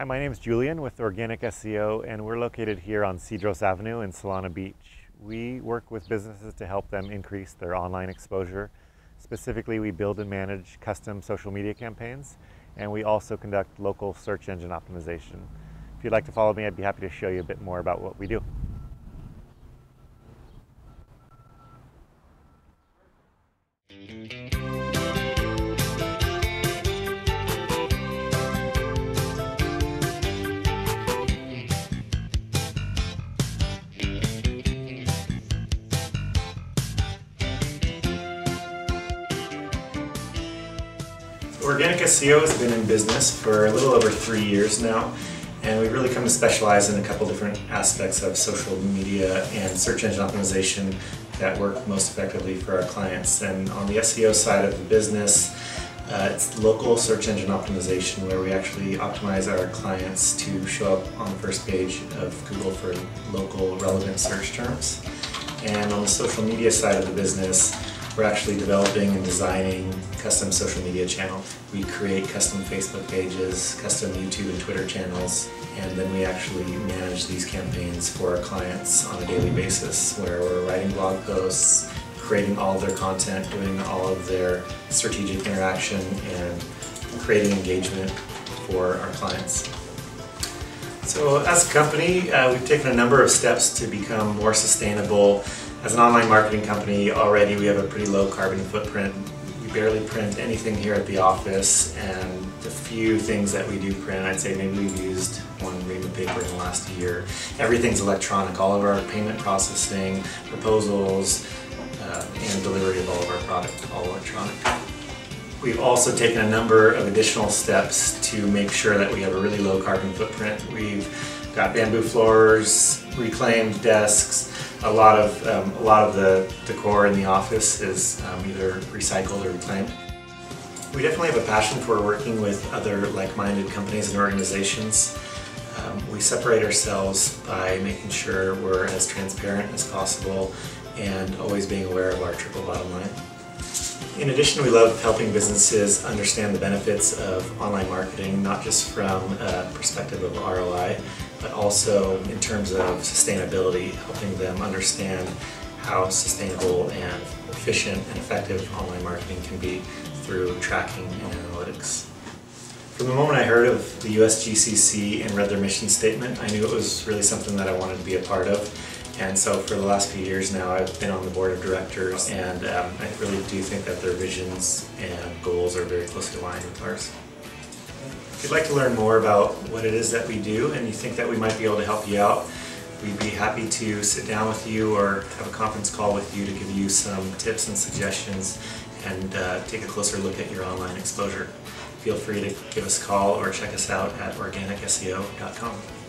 Hi, my name is Julien with Organik SEO, and we're located here on Cedros Avenue in Solana Beach. We work with businesses to help them increase their online exposure. Specifically, we build and manage custom social media campaigns, and we also conduct local search engine optimization. If you'd like to follow me, I'd be happy to show you a bit more about what we do. Organik SEO has been in business for a little over three years now, and we've really come to specialize in a couple different aspects of social media and search engine optimization that work most effectively for our clients. And on the SEO side of the business, uh, it's local search engine optimization where we actually optimize our clients to show up on the first page of Google for local relevant search terms. And on the social media side of the business, we're actually developing and designing custom social media channels. We create custom Facebook pages, custom YouTube and Twitter channels, and then we actually manage these campaigns for our clients on a daily basis where we're writing blog posts, creating all of their content, doing all of their strategic interaction, and creating engagement for our clients. So as a company, uh, we've taken a number of steps to become more sustainable as an online marketing company, already we have a pretty low carbon footprint. We barely print anything here at the office, and the few things that we do print, I'd say maybe we've used one ream of paper in the last year. Everything's electronic. All of our payment processing, proposals, uh, and delivery of all of our product, all electronic. We've also taken a number of additional steps to make sure that we have a really low carbon footprint. We've got bamboo floors, reclaimed desks, a lot of um, a lot of the decor in the office is um, either recycled or reclaimed. We definitely have a passion for working with other like-minded companies and organizations. Um, we separate ourselves by making sure we're as transparent as possible and always being aware of our triple bottom line. In addition, we love helping businesses understand the benefits of online marketing, not just from a perspective of ROI, but also in terms of sustainability, helping them understand how sustainable and efficient and effective online marketing can be through tracking and analytics. From the moment I heard of the USGCC and read their mission statement, I knew it was really something that I wanted to be a part of. And so for the last few years now, I've been on the board of directors, and um, I really do think that their visions and goals are very closely aligned with ours. If you'd like to learn more about what it is that we do and you think that we might be able to help you out, we'd be happy to sit down with you or have a conference call with you to give you some tips and suggestions and uh, take a closer look at your online exposure. Feel free to give us a call or check us out at organikseo.com.